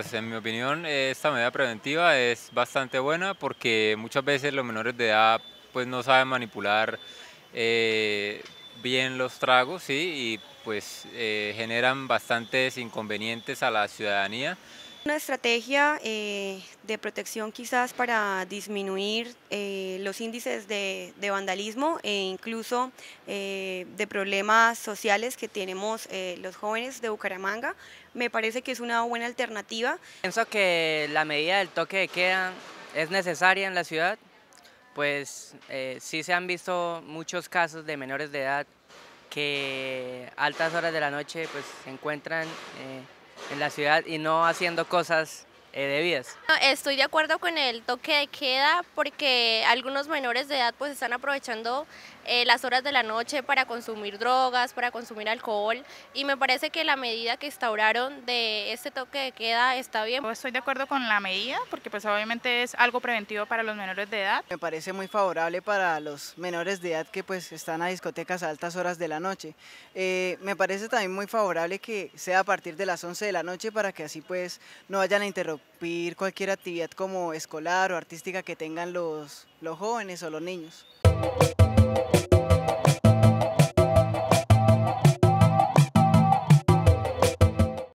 pues en mi opinión esta medida preventiva es bastante buena porque muchas veces los menores de edad pues no saben manipular eh, bien los tragos y pues eh, generan bastantes inconvenientes a la ciudadanía. Una estrategia eh, de protección quizás para disminuir eh, los índices de, vandalismo e incluso eh, de problemas sociales que tenemos los jóvenes de Bucaramanga. Me parece que es una buena alternativa. Pienso que la medida del toque de queda es necesaria en la ciudad, pues sí se han visto muchos casos de menores de edad que a altas horas de la noche pues, se encuentran en la ciudad y no haciendo cosas eh, debidas. Estoy de acuerdo con el toque de queda porque algunos menores de edad pues están aprovechando eh, las horas de la noche para consumir drogas, para consumir alcohol y me parece que la medida que instauraron de este toque de queda está bien. Estoy de acuerdo con la medida porque pues obviamente es algo preventivo para los menores de edad. Me parece muy favorable para los menores de edad que pues están a discotecas a altas horas de la noche. Eh, me parece también muy favorable que sea a partir de las 11 de la noche para que así pues no vayan a interrumpir cualquier actividad como escolar o artística que tengan los, los jóvenes o los niños.